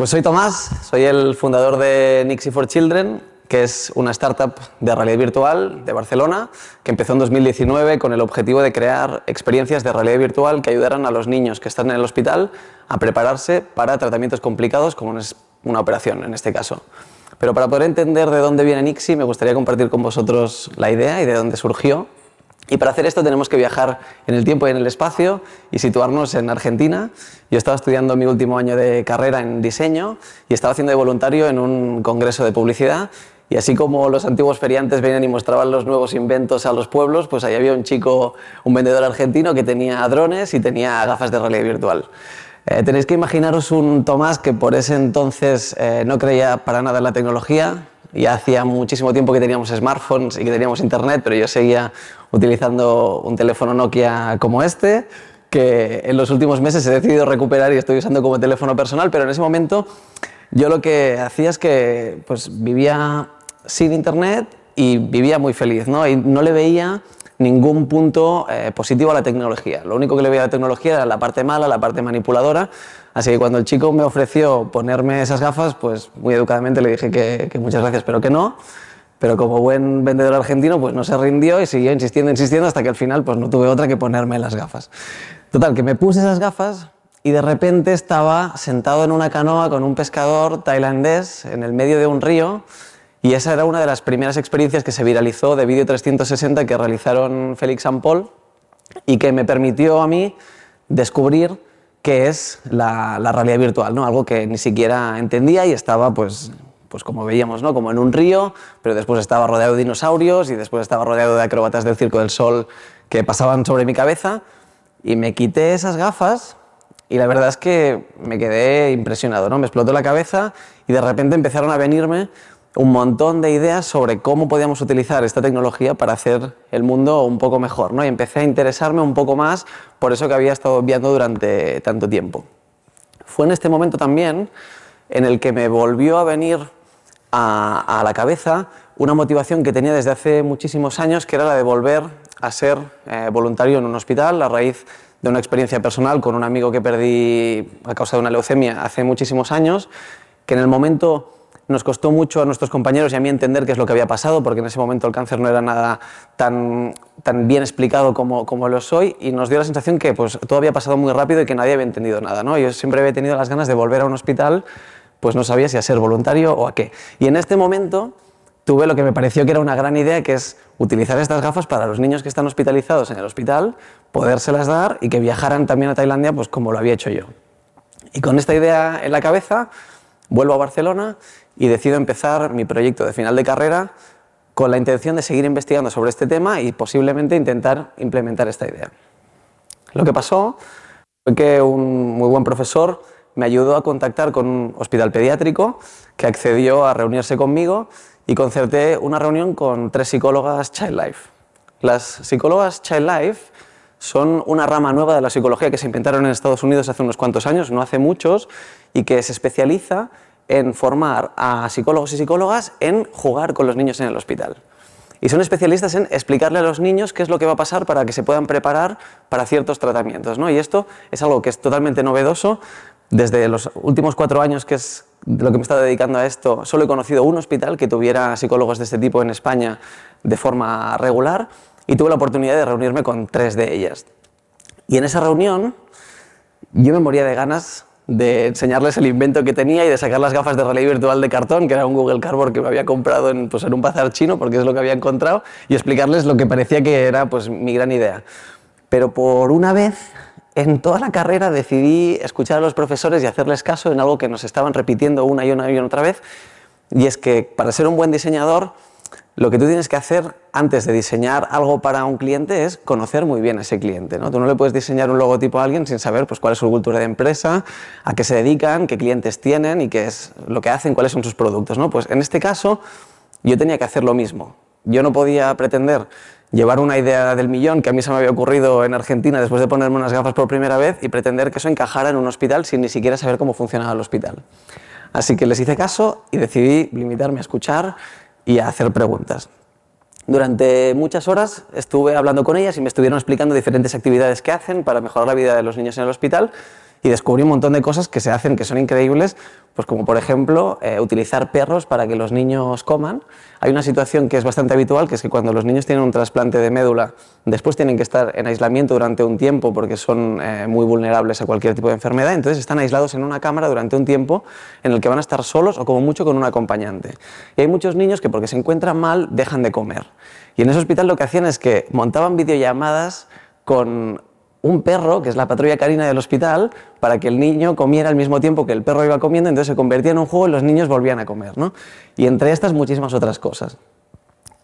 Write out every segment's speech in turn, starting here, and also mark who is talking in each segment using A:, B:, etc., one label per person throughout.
A: Pues soy Tomás, soy el fundador de Nixie for Children, que es una startup de realidad virtual de Barcelona, que empezó en 2019 con el objetivo de crear experiencias de realidad virtual que ayudaran a los niños que están en el hospital a prepararse para tratamientos complicados como es una operación en este caso. Pero para poder entender de dónde viene Nixie, me gustaría compartir con vosotros la idea y de dónde surgió y para hacer esto tenemos que viajar en el tiempo y en el espacio y situarnos en Argentina. Yo estaba estudiando mi último año de carrera en diseño y estaba haciendo de voluntario en un congreso de publicidad. Y así como los antiguos feriantes venían y mostraban los nuevos inventos a los pueblos, pues ahí había un chico, un vendedor argentino que tenía drones y tenía gafas de realidad virtual. Eh, tenéis que imaginaros un Tomás que por ese entonces eh, no creía para nada en la tecnología, ya hacía muchísimo tiempo que teníamos smartphones y que teníamos internet, pero yo seguía utilizando un teléfono Nokia como este, que en los últimos meses he decidido recuperar y estoy usando como teléfono personal, pero en ese momento yo lo que hacía es que pues, vivía sin internet y vivía muy feliz, ¿no? Y no le veía ningún punto eh, positivo a la tecnología. Lo único que le veía a la tecnología era la parte mala, la parte manipuladora. Así que cuando el chico me ofreció ponerme esas gafas, pues muy educadamente le dije que, que muchas gracias, pero que no. Pero como buen vendedor argentino, pues no se rindió y siguió insistiendo, insistiendo, hasta que al final pues no tuve otra que ponerme las gafas. Total, que me puse esas gafas y de repente estaba sentado en una canoa con un pescador tailandés en el medio de un río y esa era una de las primeras experiencias que se viralizó de vídeo 360 que realizaron Félix Paul y que me permitió a mí descubrir qué es la, realidad virtual, ¿no? algo que ni siquiera entendía y estaba pues, pues como veíamos, ¿no? como en un río, pero después estaba rodeado de dinosaurios y después estaba rodeado de acróbatas del Circo del Sol que pasaban sobre mi cabeza y me quité esas gafas y la verdad es que me quedé impresionado, ¿no? me explotó la cabeza y de repente empezaron a venirme un montón de ideas sobre cómo podíamos utilizar esta tecnología para hacer el mundo un poco mejor, ¿no? Y empecé a interesarme un poco más por eso que había estado viendo durante tanto tiempo. Fue en este momento también en el que me volvió a venir a, la cabeza una motivación que tenía desde hace muchísimos años, que era la de volver a ser eh, voluntario en un hospital a raíz de una experiencia personal con un amigo que perdí a causa de una leucemia hace muchísimos años, que en el momento nos costó mucho a nuestros compañeros y a mí entender qué es lo que había pasado, porque en ese momento el cáncer no era nada tan, tan bien explicado como, como lo soy y nos dio la sensación que pues, todo había pasado muy rápido y que nadie había entendido nada. ¿no? Yo siempre había tenido las ganas de volver a un hospital, pues no sabía si a ser voluntario o a qué. Y en este momento tuve lo que me pareció que era una gran idea, que es utilizar estas gafas para los niños que están hospitalizados en el hospital, podérselas dar y que viajaran también a Tailandia, pues como lo había hecho yo. Y con esta idea en la cabeza, vuelvo a Barcelona y decido empezar mi proyecto de final de carrera con la intención de seguir investigando sobre este tema y posiblemente intentar implementar esta idea. Lo que pasó fue que un muy buen profesor me ayudó a contactar con un hospital pediátrico que accedió a reunirse conmigo y concerté una reunión con tres psicólogas Child Life. Las psicólogas Child Life son una rama nueva de la psicología que se inventaron en Estados Unidos hace unos cuantos años, no hace muchos, y que se especializa en formar a psicólogos y psicólogas en jugar con los niños en el hospital. Y son especialistas en explicarle a los niños qué es lo que va a pasar para que se puedan preparar para ciertos tratamientos. ¿no? Y esto es algo que es totalmente novedoso. Desde los últimos cuatro años, que es lo que me he estado dedicando a esto, solo he conocido un hospital que tuviera psicólogos de este tipo en España de forma regular y tuve la oportunidad de reunirme con tres de ellas. Y en esa reunión yo me moría de ganas de enseñarles el invento que tenía y de sacar las gafas de realidad virtual de cartón, que era un Google Cardboard que me había comprado en, pues, en un bazar chino, porque es lo que había encontrado, y explicarles lo que parecía que era pues, mi gran idea. Pero por una vez, en toda la carrera decidí escuchar a los profesores y hacerles caso en algo que nos estaban repitiendo una y una y otra vez, y es que para ser un buen diseñador lo que tú tienes que hacer antes de diseñar algo para un cliente es conocer muy bien a ese cliente. ¿no? Tú no le puedes diseñar un logotipo a alguien sin saber pues, cuál es su cultura de empresa, a qué se dedican, qué clientes tienen y qué es lo que hacen, cuáles son sus productos. ¿no? Pues en este caso yo tenía que hacer lo mismo. Yo no podía pretender llevar una idea del millón que a mí se me había ocurrido en Argentina después de ponerme unas gafas por primera vez y pretender que eso encajara en un hospital sin ni siquiera saber cómo funcionaba el hospital. Así que les hice caso y decidí limitarme a escuchar y a hacer preguntas. Durante muchas horas estuve hablando con ellas y me estuvieron explicando diferentes actividades que hacen para mejorar la vida de los niños en el hospital y descubrí un montón de cosas que se hacen que son increíbles, pues como por ejemplo eh, utilizar perros para que los niños coman. Hay una situación que es bastante habitual, que es que cuando los niños tienen un trasplante de médula, después tienen que estar en aislamiento durante un tiempo porque son eh, muy vulnerables a cualquier tipo de enfermedad, entonces están aislados en una cámara durante un tiempo en el que van a estar solos o como mucho con un acompañante. Y hay muchos niños que porque se encuentran mal dejan de comer. Y en ese hospital lo que hacían es que montaban videollamadas con un perro, que es la patrulla carina del hospital, para que el niño comiera al mismo tiempo que el perro iba comiendo, entonces se convertía en un juego y los niños volvían a comer. ¿no? Y entre estas muchísimas otras cosas.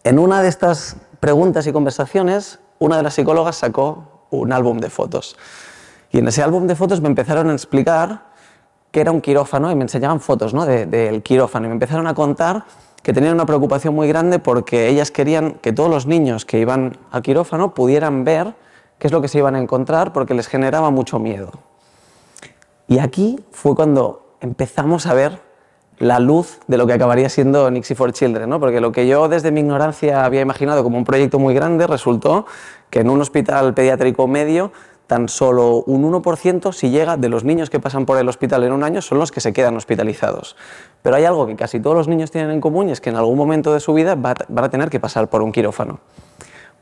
A: En una de estas preguntas y conversaciones, una de las psicólogas sacó un álbum de fotos. Y en ese álbum de fotos me empezaron a explicar que era un quirófano y me enseñaban fotos ¿no? del quirófano y me empezaron a contar que tenían una preocupación muy grande porque ellas querían que todos los niños que iban al quirófano pudieran ver qué es lo que se iban a encontrar porque les generaba mucho miedo. Y aquí fue cuando empezamos a ver la luz de lo que acabaría siendo Nixie for Children, ¿no? porque lo que yo desde mi ignorancia había imaginado como un proyecto muy grande resultó que en un hospital pediátrico medio tan solo un 1% si llega de los niños que pasan por el hospital en un año son los que se quedan hospitalizados. Pero hay algo que casi todos los niños tienen en común y es que en algún momento de su vida van a tener que pasar por un quirófano.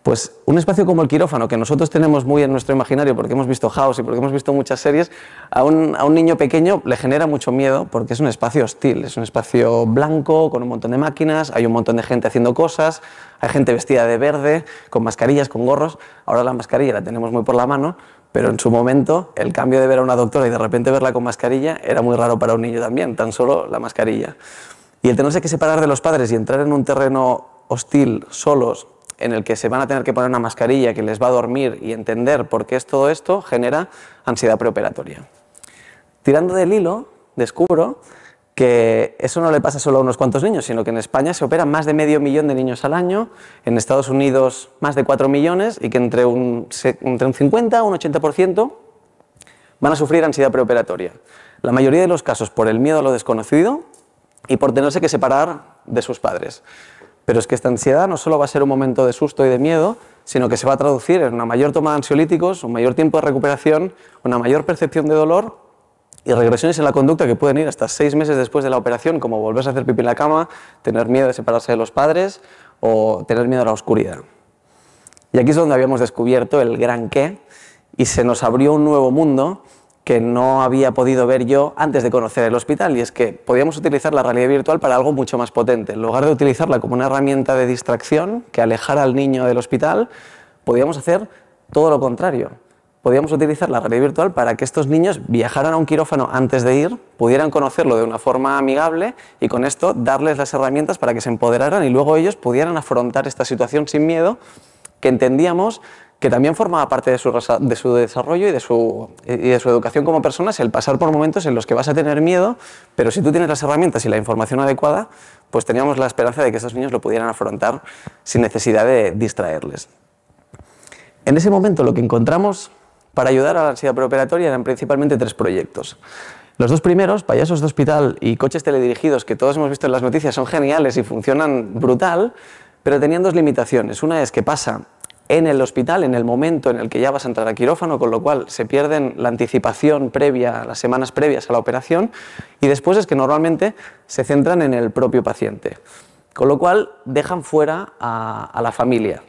A: Pues un espacio como el quirófano, que nosotros tenemos muy en nuestro imaginario porque hemos visto House y porque hemos visto muchas series, a un, niño pequeño le genera mucho miedo porque es un espacio hostil, es un espacio blanco, con un montón de máquinas, hay un montón de gente haciendo cosas, hay gente vestida de verde, con mascarillas, con gorros. Ahora la mascarilla la tenemos muy por la mano, pero en su momento el cambio de ver a una doctora y de repente verla con mascarilla era muy raro para un niño también, tan solo la mascarilla. Y el tenerse que separar de los padres y entrar en un terreno hostil, solos, en el que se van a tener que poner una mascarilla que les va a dormir y entender por qué es todo esto, genera ansiedad preoperatoria. Tirando del hilo, descubro que eso no le pasa solo a unos cuantos niños, sino que en España se operan más de medio millón de niños al año, en Estados Unidos más de 4 millones y que entre un, entre un 50 y un 80% van a sufrir ansiedad preoperatoria. La mayoría de los casos por el miedo a lo desconocido y por tenerse que separar de sus padres. Pero es que esta ansiedad no solo va a ser un momento de susto y de miedo, sino que se va a traducir en una mayor toma de ansiolíticos, un mayor tiempo de recuperación, una mayor percepción de dolor y regresiones en la conducta que pueden ir hasta seis meses después de la operación, como volverse a hacer pipí en la cama, tener miedo de separarse de los padres o tener miedo a la oscuridad. Y aquí es donde habíamos descubierto el gran qué y se nos abrió un nuevo mundo que no había podido ver yo antes de conocer el hospital y es que podíamos utilizar la realidad virtual para algo mucho más potente. En lugar de utilizarla como una herramienta de distracción que alejara al niño del hospital, podíamos hacer todo lo contrario. Podíamos utilizar la realidad virtual para que estos niños viajaran a un quirófano antes de ir, pudieran conocerlo de una forma amigable y con esto darles las herramientas para que se empoderaran y luego ellos pudieran afrontar esta situación sin miedo que entendíamos que también formaba parte de su, de su desarrollo y de su, y de su educación como personas el pasar por momentos en los que vas a tener miedo, pero si tú tienes las herramientas y la información adecuada, pues teníamos la esperanza de que esos niños lo pudieran afrontar sin necesidad de distraerles. En ese momento lo que encontramos para ayudar a la ansiedad preoperatoria eran principalmente tres proyectos. Los dos primeros, payasos de hospital y coches teledirigidos, que todos hemos visto en las noticias, son geniales y funcionan brutal, pero tenían dos limitaciones. Una es que pasa en el hospital, en el momento en el que ya vas a entrar a quirófano, con lo cual se pierden la anticipación previa, las semanas previas a la operación, y después es que normalmente se centran en el propio paciente, con lo cual dejan fuera a, la familia.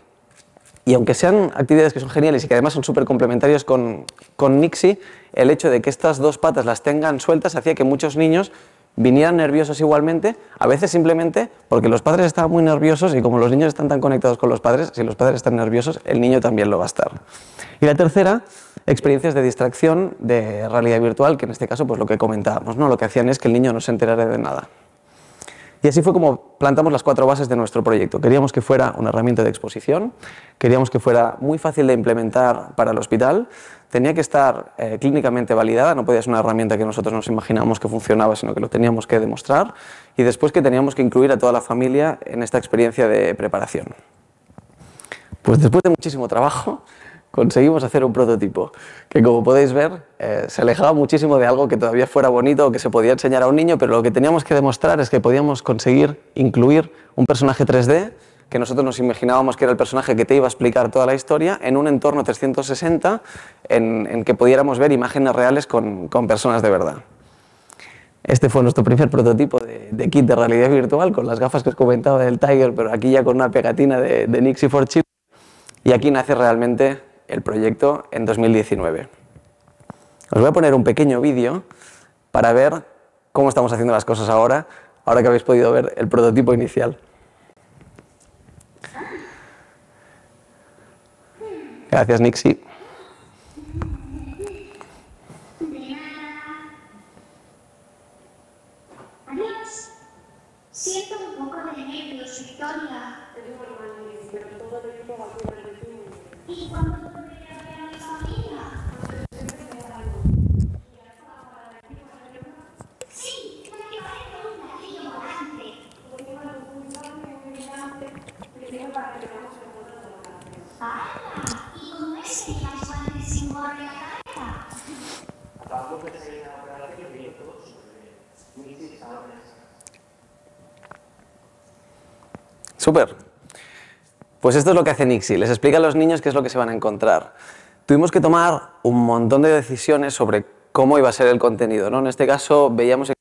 A: Y aunque sean actividades que son geniales y que además son súper complementarias con, con Nixie, el hecho de que estas dos patas las tengan sueltas hacía que muchos niños vinieran nerviosos igualmente, a veces simplemente porque los padres estaban muy nerviosos y como los niños están tan conectados con los padres, si los padres están nerviosos, el niño también lo va a estar. Y la tercera, experiencias de distracción de realidad virtual, que en este caso pues lo que comentábamos, ¿no? lo que hacían es que el niño no se enterara de nada. Y así fue como plantamos las cuatro bases de nuestro proyecto. Queríamos que fuera una herramienta de exposición, queríamos que fuera muy fácil de implementar para el hospital, tenía que estar eh, clínicamente validada, no podía ser una herramienta que nosotros nos imaginábamos que funcionaba, sino que lo teníamos que demostrar, y después que teníamos que incluir a toda la familia en esta experiencia de preparación. Pues después de muchísimo trabajo, conseguimos hacer un prototipo que, como podéis ver, eh, se alejaba muchísimo de algo que todavía fuera bonito o que se podía enseñar a un niño, pero lo que teníamos que demostrar es que podíamos conseguir incluir un personaje 3D que nosotros nos imaginábamos que era el personaje que te iba a explicar toda la historia, en un entorno 360 en, en que pudiéramos ver imágenes reales con, con, personas de verdad. Este fue nuestro primer prototipo de, kit de realidad virtual, con las gafas que os comentaba del Tiger, pero aquí ya con una pegatina de, de Nixie for Chip. Y aquí nace realmente el proyecto en 2019. Os voy a poner un pequeño vídeo para ver cómo estamos haciendo las cosas ahora, ahora que habéis podido ver el prototipo inicial. Gracias, Nixie.
B: Adiós. Siento un poco de nervios, Victoria. ¿Y cuándo podré ver a mi familia? Sí, me llevaré con un platillo volante. Ah, ¿y cómo es que las volantes sin borre la cabeza?
A: Pues esto es lo que hace Nixie. Les explica a los niños qué es lo que se van a encontrar. Tuvimos que tomar un montón de decisiones sobre cómo iba a ser el contenido. ¿no? En este caso veíamos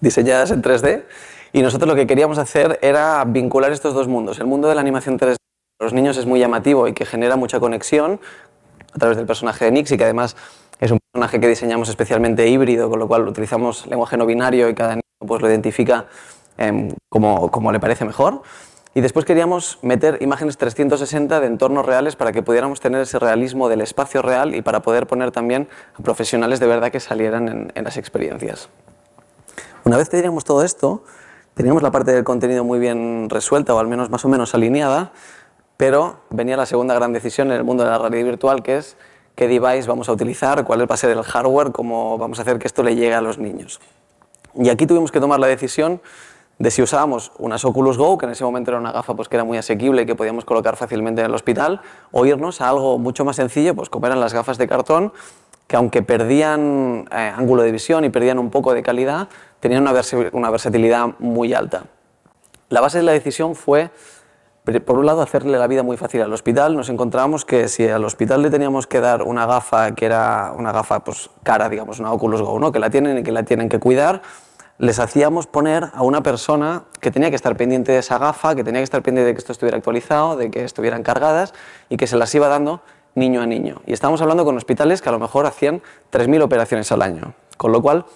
A: diseñadas en 3D y nosotros lo que queríamos hacer era vincular estos dos mundos. El mundo de la animación 3D para los niños es muy llamativo y que genera mucha conexión a través del personaje de Nixie, que además es un personaje que diseñamos especialmente híbrido, con lo cual utilizamos lenguaje no binario y cada niño pues, lo identifica eh, como, como le parece mejor. Y después queríamos meter imágenes 360 de entornos reales para que pudiéramos tener ese realismo del espacio real y para poder poner también a profesionales de verdad que salieran en, en las experiencias. Una vez teníamos todo esto, teníamos la parte del contenido muy bien resuelta o al menos más o menos alineada, pero venía la segunda gran decisión en el mundo de la realidad virtual, que es qué device vamos a utilizar, cuál va a ser el hardware, cómo vamos a hacer que esto le llegue a los niños. Y aquí tuvimos que tomar la decisión de si usábamos unas Oculus Go, que en ese momento era una gafa pues, que era muy asequible y que podíamos colocar fácilmente en el hospital, o irnos a algo mucho más sencillo, pues como eran las gafas de cartón, que aunque perdían eh, ángulo de visión y perdían un poco de calidad, tenían una, una versatilidad muy alta. La base de la decisión fue, por un lado, hacerle la vida muy fácil al hospital. Nos encontrábamos que si al hospital le teníamos que dar una gafa que era una gafa pues, cara, digamos, una Oculus Go, ¿no? que la tienen y que la tienen que cuidar, les hacíamos poner a una persona que tenía que estar pendiente de esa gafa, que tenía que estar pendiente de que esto estuviera actualizado, de que estuvieran cargadas y que se las iba dando niño a niño. Y estamos hablando con hospitales que a lo mejor hacían 3.000 operaciones al año, con lo cual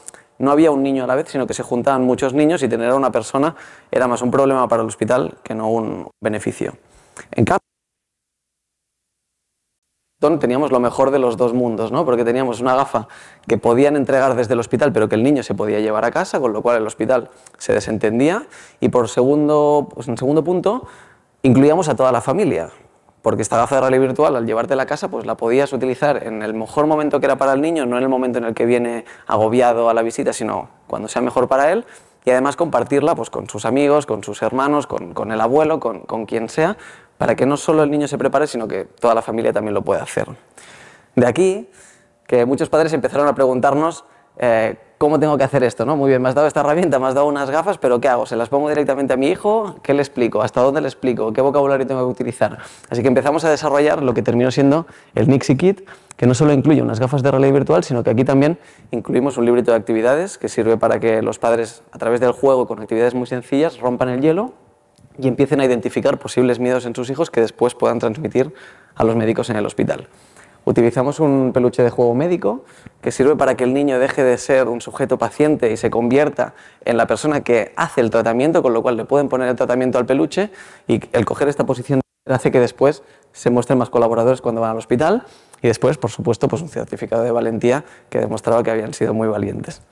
A: no había un niño a la vez, sino que se juntaban muchos niños y tener a una persona era más un problema para el hospital que no un beneficio. En cambio, teníamos lo mejor de los dos mundos, ¿no? porque teníamos una gafa que podían entregar desde el hospital, pero que el niño se podía llevar a casa, con lo cual el hospital se desentendía. Y por segundo, pues en segundo punto, incluíamos a toda la familia, porque esta gafa de realidad virtual, al llevarte a casa, pues la podías utilizar en el mejor momento que era para el niño, no en el momento en el que viene agobiado a la visita, sino cuando sea mejor para él, y además compartirla pues, con sus amigos, con sus hermanos, con, el abuelo, con quien sea, para que no solo el niño se prepare, sino que toda la familia también lo pueda hacer. De aquí que muchos padres empezaron a preguntarnos eh, cómo tengo que hacer esto, ¿no? Muy bien, me has dado esta herramienta, me has dado unas gafas, pero ¿qué hago? ¿Se las pongo directamente a mi hijo? ¿Qué le explico? ¿Hasta dónde le explico? ¿Qué vocabulario tengo que utilizar? Así que empezamos a desarrollar lo que terminó siendo el Nixie Kit, que no solo incluye unas gafas de realidad virtual, sino que aquí también incluimos un librito de actividades que sirve para que los padres, a través del juego, con actividades muy sencillas, rompan el hielo y empiecen a identificar posibles miedos en sus hijos que después puedan transmitir a los médicos en el hospital. Utilizamos un peluche de juego médico que sirve para que el niño deje de ser un sujeto paciente y se convierta en la persona que hace el tratamiento, con lo cual le pueden poner el tratamiento al peluche y el coger esta posición hace que después se muestren más colaboradores cuando van al hospital y después, por supuesto, pues un certificado de valentía que demostraba que habían sido muy valientes.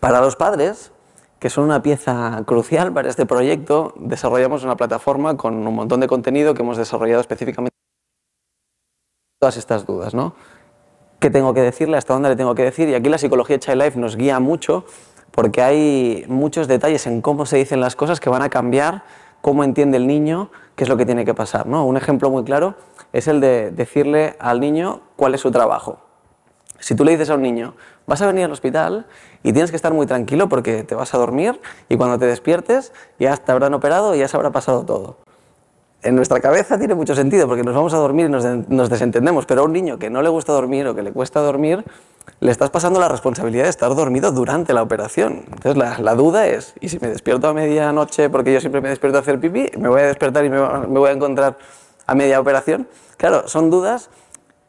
A: Para los padres, que son una pieza crucial para este proyecto, desarrollamos una plataforma con un montón de contenido que hemos desarrollado específicamente todas estas dudas, ¿no? ¿Qué tengo que decirle? ¿Hasta dónde le tengo que decir? Y aquí la psicología Child Life nos guía mucho porque hay muchos detalles en cómo se dicen las cosas que van a cambiar cómo entiende el niño qué es lo que tiene que pasar. ¿no? Un ejemplo muy claro es el de decirle al niño cuál es su trabajo. Si tú le dices a un niño, vas a venir al hospital y tienes que estar muy tranquilo porque te vas a dormir y cuando te despiertes ya te habrán operado y ya se habrá pasado todo. En nuestra cabeza tiene mucho sentido porque nos vamos a dormir y nos, nos desentendemos, pero a un niño que no le gusta dormir o que le cuesta dormir, le estás pasando la responsabilidad de estar dormido durante la operación. Entonces la, la duda es, ¿y si me despierto a medianoche porque yo siempre me despierto a hacer pipí? ¿Me voy a despertar y me, me voy a encontrar a media operación? Claro, son dudas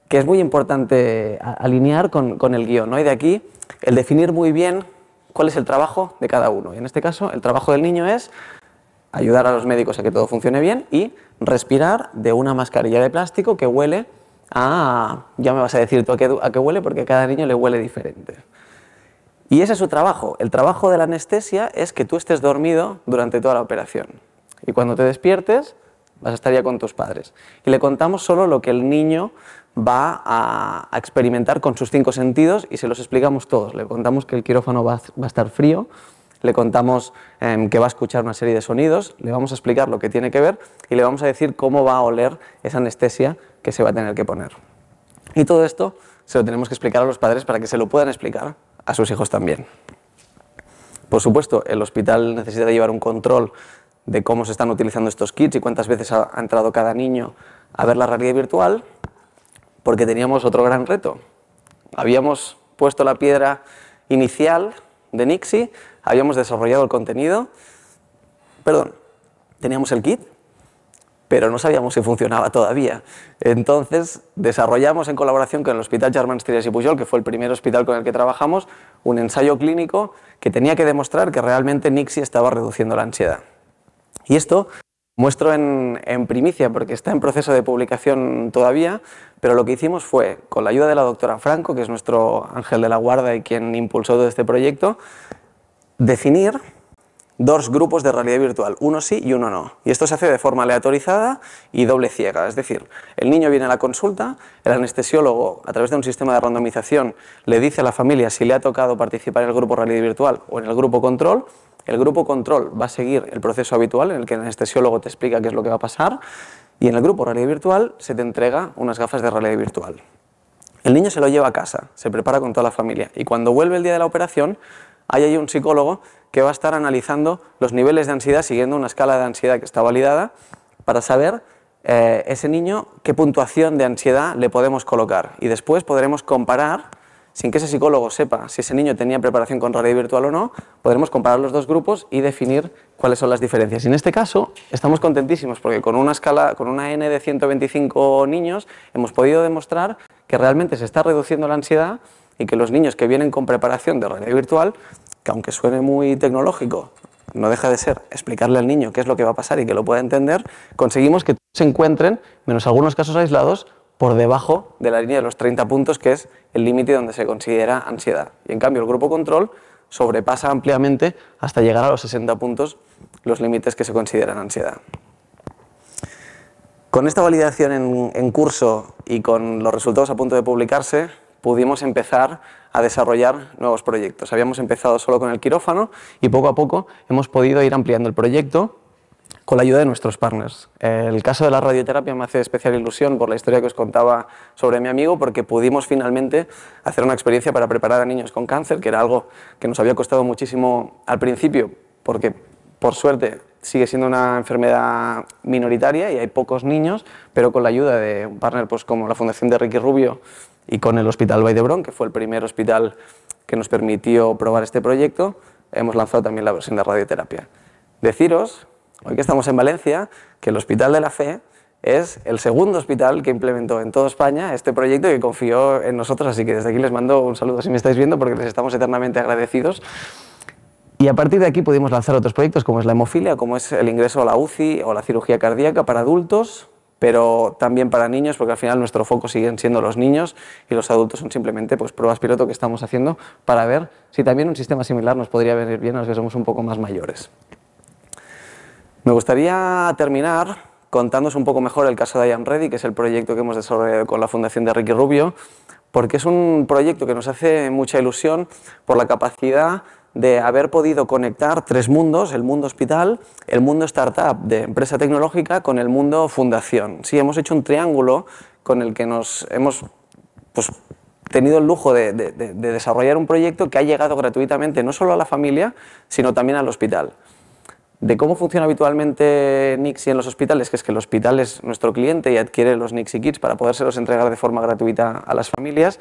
A: que es muy importante alinear con, con el guion. ¿no? Y de aquí el definir muy bien cuál es el trabajo de cada uno. Y en este caso, el trabajo del niño es ayudar a los médicos a que todo funcione bien y respirar de una mascarilla de plástico que huele a... Ya me vas a decir tú a qué, a qué huele porque a cada niño le huele diferente. Y ese es su trabajo. El trabajo de la anestesia es que tú estés dormido durante toda la operación. Y cuando te despiertes, vas a estar ya con tus padres. Y le contamos solo lo que el niño va a, a experimentar con sus cinco sentidos y se los explicamos todos. Le contamos que el quirófano va, va a estar frío, le contamos eh, que va a escuchar una serie de sonidos, le vamos a explicar lo que tiene que ver y le vamos a decir cómo va a oler esa anestesia que se va a tener que poner. Y todo esto se lo tenemos que explicar a los padres para que se lo puedan explicar a sus hijos también. Por supuesto, el hospital necesita llevar un control de cómo se están utilizando estos kits y cuántas veces ha, entrado cada niño a ver la realidad virtual, porque teníamos otro gran reto. Habíamos puesto la piedra inicial de Nixie, habíamos desarrollado el contenido, perdón, teníamos el kit, pero no sabíamos si funcionaba todavía. Entonces desarrollamos en colaboración con el Hospital Germans Trias y Pujol, que fue el primer hospital con el que trabajamos, un ensayo clínico que tenía que demostrar que realmente Nixie estaba reduciendo la ansiedad. Y esto muestro en, primicia porque está en proceso de publicación todavía, pero lo que hicimos fue, con la ayuda de la doctora Franco, que es nuestro ángel de la guarda y quien impulsó todo este proyecto, definir dos grupos de realidad virtual, uno sí y uno no. Y esto se hace de forma aleatorizada y doble ciega. Es decir, el niño viene a la consulta, el anestesiólogo, a través de un sistema de randomización, le dice a la familia si le ha tocado participar en el grupo realidad virtual o en el grupo control. El grupo control va a seguir el proceso habitual en el que el anestesiólogo te explica qué es lo que va a pasar y en el grupo realidad virtual se te entrega unas gafas de realidad virtual. El niño se lo lleva a casa, se prepara con toda la familia y cuando vuelve el día de la operación hay ahí un psicólogo que va a estar analizando los niveles de ansiedad siguiendo una escala de ansiedad que está validada para saber eh, ese niño qué puntuación de ansiedad le podemos colocar y después podremos comparar sin que ese psicólogo sepa si ese niño tenía preparación con realidad virtual o no, podremos comparar los dos grupos y definir cuáles son las diferencias. Y en este caso estamos contentísimos porque con una escala, con una N de 125 niños, hemos podido demostrar que realmente se está reduciendo la ansiedad y que los niños que vienen con preparación de realidad virtual, que aunque suene muy tecnológico, no deja de ser explicarle al niño qué es lo que va a pasar y que lo pueda entender, conseguimos que se encuentren, menos algunos casos aislados, por debajo de la línea de los 30 puntos, que es el límite donde se considera ansiedad. Y en cambio el grupo control sobrepasa ampliamente hasta llegar a los 60 puntos los límites que se consideran ansiedad. Con esta validación en, curso y con los resultados a punto de publicarse, pudimos empezar a desarrollar nuevos proyectos. Habíamos empezado solo con el quirófano y poco a poco hemos podido ir ampliando el proyecto con la ayuda de nuestros partners. El caso de la radioterapia me hace especial ilusión por la historia que os contaba sobre mi amigo, porque pudimos finalmente hacer una experiencia para preparar a niños con cáncer, que era algo que nos había costado muchísimo al principio, porque por suerte sigue siendo una enfermedad minoritaria y hay pocos niños, pero con la ayuda de un partner pues, como la Fundación de Ricky Rubio y con el Hospital Vall que fue el primer hospital que nos permitió probar este proyecto, hemos lanzado también la versión de radioterapia. Deciros Hoy que estamos en Valencia, que el Hospital de la Fe es el segundo hospital que implementó en toda España este proyecto y que confió en nosotros, así que desde aquí les mando un saludo si me estáis viendo porque les estamos eternamente agradecidos. Y a partir de aquí pudimos lanzar otros proyectos como es la hemofilia, como es el ingreso a la UCI o la cirugía cardíaca para adultos, pero también para niños, porque al final nuestro foco siguen siendo los niños y los adultos son simplemente pues, pruebas piloto que estamos haciendo para ver si también un sistema similar nos podría venir bien a los que somos un poco más mayores. Me gustaría terminar contándoos un poco mejor el caso de I Am Ready, que es el proyecto que hemos desarrollado con la Fundación de Ricky Rubio, porque es un proyecto que nos hace mucha ilusión por la capacidad de haber podido conectar tres mundos, el mundo hospital, el mundo startup de empresa tecnológica con el mundo fundación. Sí, hemos hecho un triángulo con el que nos hemos pues, tenido el lujo de, desarrollar un proyecto que ha llegado gratuitamente no solo a la familia, sino también al hospital. De cómo funciona habitualmente Nixie en los hospitales, que es que el hospital es nuestro cliente y adquiere los Nixie Kits para podérselos entregar de forma gratuita a las familias.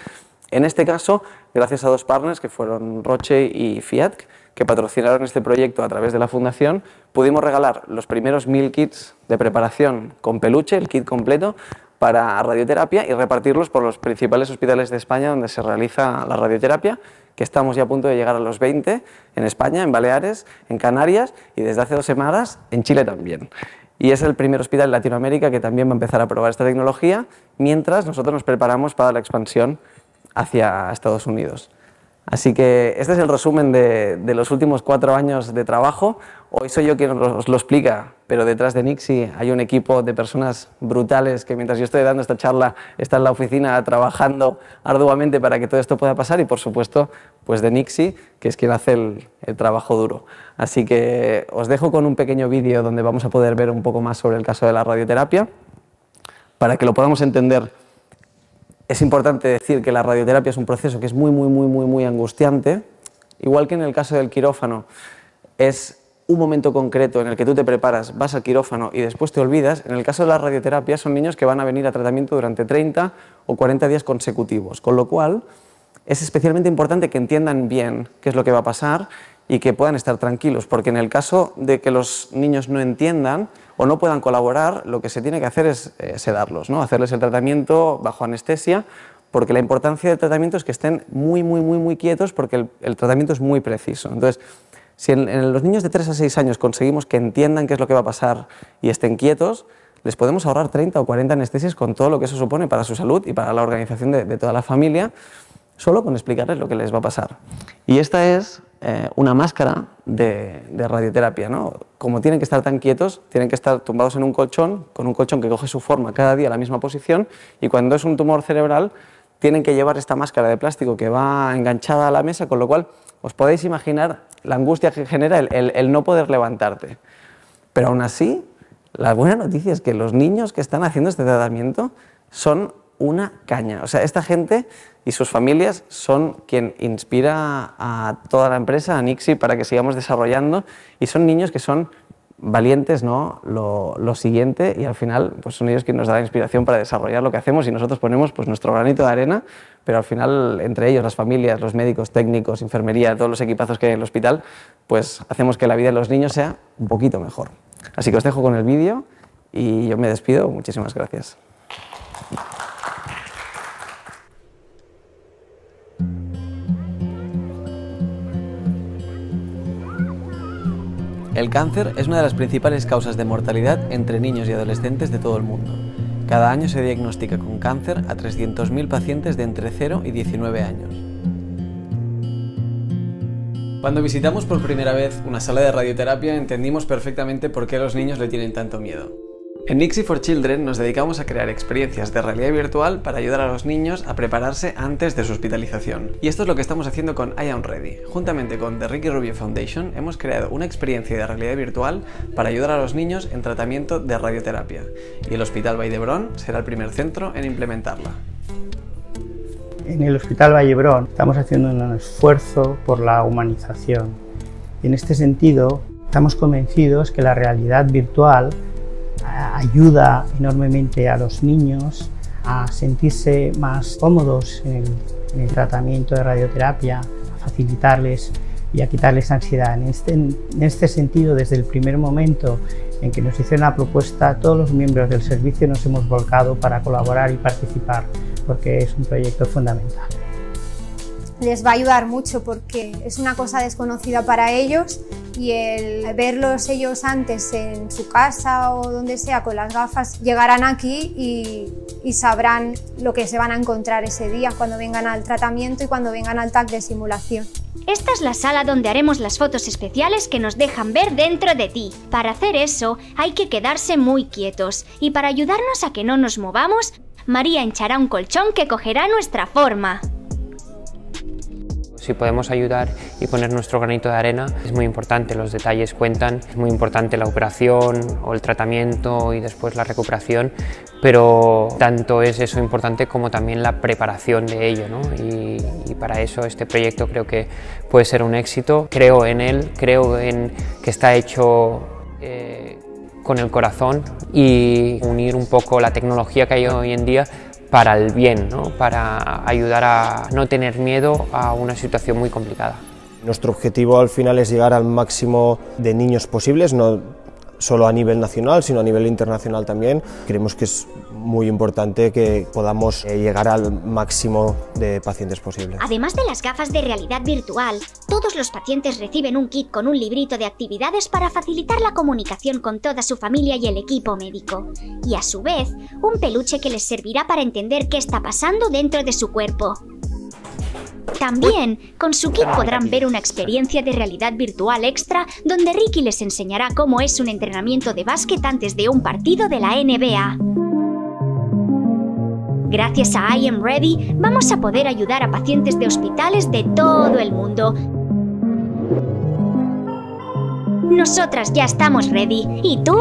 A: En este caso, gracias a dos partners que fueron Roche y Fiat, que patrocinaron este proyecto a través de la fundación, pudimos regalar los primeros mil kits de preparación con peluche, el kit completo, para radioterapia y repartirlos por los principales hospitales de España donde se realiza la radioterapia, que estamos ya a punto de llegar a los 20 en España, en Baleares, en Canarias y desde hace dos semanas en Chile también. Y es el primer hospital en Latinoamérica que también va a empezar a probar esta tecnología, mientras nosotros nos preparamos para la expansión hacia Estados Unidos. Así que este es el resumen de, de, los últimos cuatro años de trabajo. Hoy soy yo quien os lo explica, pero detrás de Nixie hay un equipo de personas brutales que mientras yo estoy dando esta charla están en la oficina trabajando arduamente para que todo esto pueda pasar y por supuesto pues de Nixie, que es quien hace el, el trabajo duro. Así que os dejo con un pequeño vídeo donde vamos a poder ver un poco más sobre el caso de la radioterapia para que lo podamos entender es importante decir que la radioterapia es un proceso que es muy, muy, muy, muy, muy angustiante. Igual que en el caso del quirófano, es un momento concreto en el que tú te preparas, vas al quirófano y después te olvidas. En el caso de la radioterapia son niños que van a venir a tratamiento durante 30 o 40 días consecutivos, con lo cual es especialmente importante que entiendan bien qué es lo que va a pasar y que puedan estar tranquilos, porque en el caso de que los niños no entiendan o no puedan colaborar, lo que se tiene que hacer es eh, sedarlos, ¿no? hacerles el tratamiento bajo anestesia, porque la importancia del tratamiento es que estén muy, muy, muy, muy quietos, porque el, tratamiento es muy preciso. Entonces, si en, los niños de 3 a 6 años conseguimos que entiendan qué es lo que va a pasar y estén quietos, les podemos ahorrar 30 o 40 anestesias con todo lo que eso supone para su salud y para la organización de toda la familia, solo con explicarles lo que les va a pasar. Y esta es eh, una máscara de, radioterapia. ¿no? Como tienen que estar tan quietos, tienen que estar tumbados en un colchón, con un colchón que coge su forma cada día la misma posición, y cuando es un tumor cerebral, tienen que llevar esta máscara de plástico que va enganchada a la mesa, con lo cual os podéis imaginar la angustia que genera el, el, el no poder levantarte. Pero aún así, la buena noticia es que los niños que están haciendo este tratamiento son una caña. O sea, esta gente y sus familias son quien inspira a toda la empresa, a Nixie, para que sigamos desarrollando y son niños que son valientes, ¿no? Lo, lo, siguiente y al final pues son ellos quienes nos dan inspiración para desarrollar lo que hacemos y nosotros ponemos pues nuestro granito de arena, pero al final entre ellos, las familias, los médicos, técnicos, enfermería, todos los equipazos que hay en el hospital, pues hacemos que la vida de los niños sea un poquito mejor. Así que os dejo con el vídeo y yo me despido. Muchísimas gracias. El cáncer es una de las principales causas de mortalidad entre niños y adolescentes de todo el mundo. Cada año se diagnostica con cáncer a 300.000 pacientes de entre 0 y 19 años. Cuando visitamos por primera vez una sala de radioterapia entendimos perfectamente por qué los niños le tienen tanto miedo. En Nixie for Children nos dedicamos a crear experiencias de realidad virtual para ayudar a los niños a prepararse antes de su hospitalización. Y esto es lo que estamos haciendo con I Am Ready. Juntamente con The Ricky Rubio Foundation hemos creado una experiencia de realidad virtual para ayudar a los niños en tratamiento de radioterapia. Y el Hospital Vallebrón será el primer centro en implementarla.
C: En el Hospital Vallebrón estamos haciendo un esfuerzo por la humanización. Y en este sentido, estamos convencidos que la realidad virtual ayuda enormemente a los niños a sentirse más cómodos en el, en el, tratamiento de radioterapia, a facilitarles y a quitarles ansiedad. En este, en este sentido, desde el primer momento en que nos hicieron la propuesta, todos los miembros del servicio nos hemos volcado para colaborar y participar, porque es un proyecto fundamental
D: les va a ayudar mucho porque es una cosa desconocida para ellos y el verlos ellos antes en su casa o donde sea con las gafas, llegarán aquí y, sabrán lo que se van a encontrar ese día cuando vengan al tratamiento y cuando vengan al TAC de simulación.
E: Esta es la sala donde haremos las fotos especiales que nos dejan ver dentro de ti. Para hacer eso hay que quedarse muy quietos y para ayudarnos a que no nos movamos, María hinchará un colchón que cogerá nuestra forma.
F: Si podemos ayudar y poner nuestro granito de arena es muy importante, los detalles cuentan, es muy importante la operación o el tratamiento y después la recuperación, pero tanto es eso importante como también la preparación de ello ¿no? y, y, para eso este proyecto creo que puede ser un éxito, creo en él, creo en que está hecho eh, con el corazón y unir un poco la tecnología que hay hoy en día para el bien, ¿no? para ayudar a no tener miedo a una situación muy complicada.
G: Nuestro objetivo al final es llegar al máximo de niños posibles, no solo a nivel nacional, sino a nivel internacional también. Creemos que es muy importante que podamos eh, llegar al máximo de pacientes posible.
E: Además de las gafas de realidad virtual, todos los pacientes reciben un kit con un librito de actividades para facilitar la comunicación con toda su familia y el equipo médico. Y a su vez, un peluche que les servirá para entender qué está pasando dentro de su cuerpo. También, con su kit podrán ver una experiencia de realidad virtual extra donde Ricky les enseñará cómo es un entrenamiento de básquet antes de un partido de la NBA. Gracias a I Am Ready, vamos a poder ayudar a pacientes de hospitales de todo el mundo. Nosotras ya estamos ready. ¿Y tú?